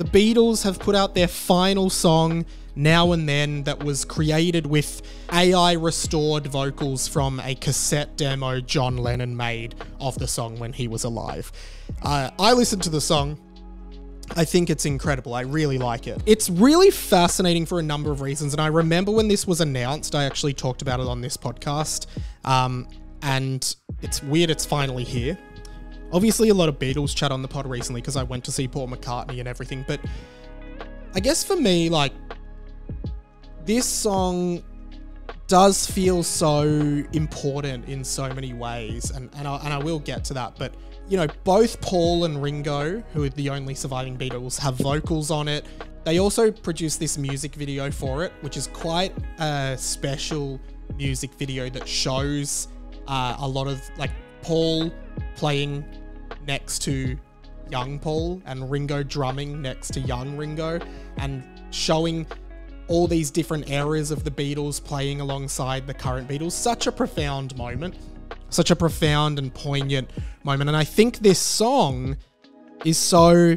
the Beatles have put out their final song now and then that was created with AI restored vocals from a cassette demo John Lennon made of the song when he was alive. Uh, I listened to the song. I think it's incredible. I really like it. It's really fascinating for a number of reasons. And I remember when this was announced, I actually talked about it on this podcast. Um, and it's weird it's finally here. Obviously, a lot of Beatles chat on the pod recently because I went to see Paul McCartney and everything. But I guess for me, like, this song does feel so important in so many ways, and and I, and I will get to that. But you know, both Paul and Ringo, who are the only surviving Beatles, have vocals on it. They also produced this music video for it, which is quite a special music video that shows uh, a lot of like Paul playing next to young Paul and Ringo drumming next to young Ringo and showing all these different areas of the Beatles playing alongside the current Beatles. Such a profound moment, such a profound and poignant moment. And I think this song is so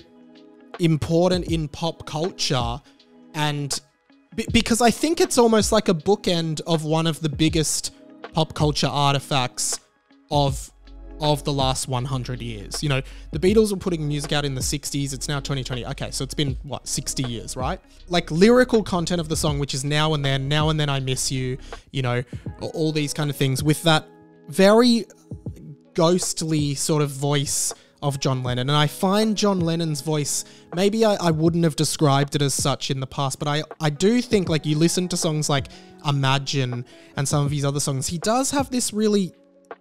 important in pop culture and b- because I think it's almost like a bookend of one of the biggest pop culture artifacts of of the last 100 years. You know, the Beatles were putting music out in the 60s. It's now 2020. Okay, so it's been, what, 60 years, right? Like lyrical content of the song, which is now and then, now and then I miss you, you know, all these kind of things with that very ghostly sort of voice of John Lennon. And I find John Lennon's voice, maybe I, I, wouldn't have described it as such in the past, but I, I do think like you listen to songs like Imagine and some of his other songs, he does have this really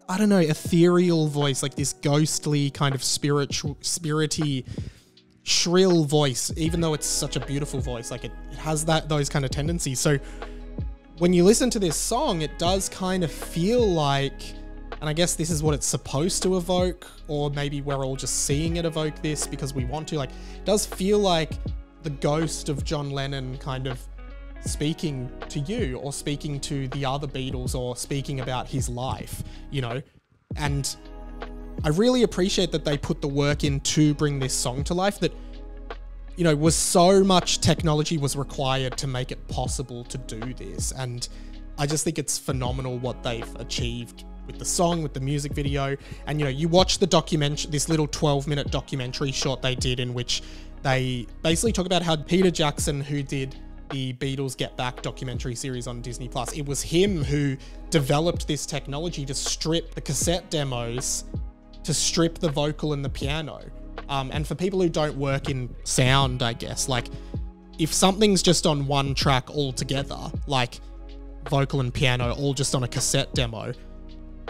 I don't know, ethereal voice, like this ghostly kind of spiritual, spirity, shrill voice. Even though it's such a beautiful voice, like it, it has that those kind of tendencies. So when you listen to this song, it does kind of feel like, and I guess this is what it's supposed to evoke, or maybe we're all just seeing it evoke this because we want to. Like, it does feel like the ghost of John Lennon kind of speaking to you or speaking to the other Beatles or speaking about his life, you know? And I really appreciate that they put the work in to bring this song to life that you know was so much technology was required to make it possible to do this and I just think it's phenomenal what they've achieved with the song, with the music video. And you know, you watch the documentary, this little 12 minute documentary short they did in which they basically talk about how Peter Jackson, who did the Beatles Get Back documentary series on Disney Plus. It was him who developed this technology to strip the cassette demos, to strip the vocal and the piano. Um, and for people who don't work in sound, I guess, like if something's just on one track altogether, like vocal and piano all just on a cassette demo,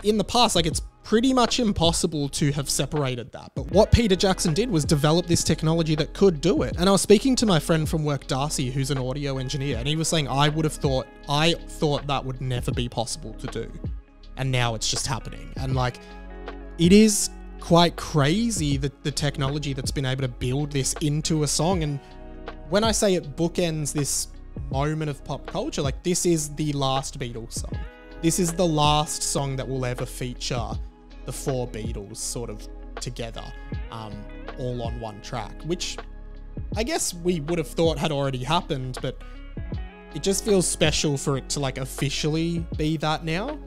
in the past, like it's pretty much impossible to have separated that. But what Peter Jackson did was develop this technology that could do it. And I was speaking to my friend from work, Darcy, who's an audio engineer, and he was saying, I would have thought, I thought that would never be possible to do. And now it's just happening. And like, it is quite crazy that the technology that's been able to build this into a song. And when I say it bookends this moment of pop culture, like, this is the last Beatles song. This is the last song that will ever feature the four Beatles sort of together, um, all on one track, which I guess we would have thought had already happened, but it just feels special for it to like officially be that now.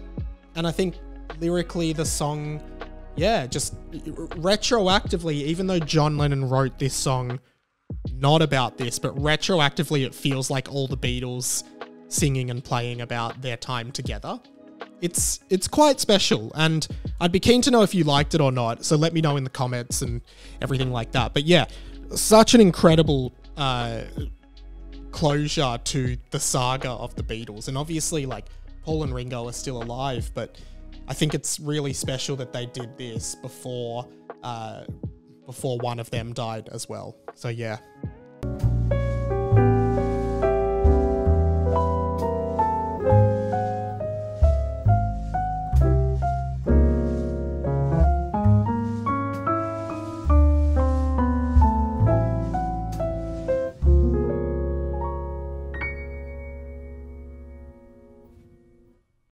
And I think lyrically, the song, yeah, just retroactively, even though John Lennon wrote this song not about this, but retroactively, it feels like all the Beatles singing and playing about their time together it's it's quite special and I'd be keen to know if you liked it or not. So let me know in the comments and everything like that. But yeah, such an incredible uh, closure to the saga of the Beatles. And obviously, like Paul and Ringo are still alive, but I think it's really special that they did this before uh, before one of them died as well. So yeah.